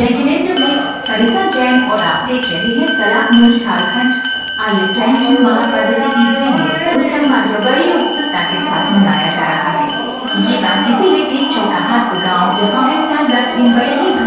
जय जिनेन्द्र में सरिता जैन और आप देख रहे हैं सलाह न्यूज़ झारखंड। आइए ट्रेंड महापर्व के तीसरे उत्तम मार्च बड़ी उत्सुकता के साथ मनाया जा रहा है। ये बात ज़िले के चौटाहाट गाँव जहाँ इस साल दस दिन बड़े ही।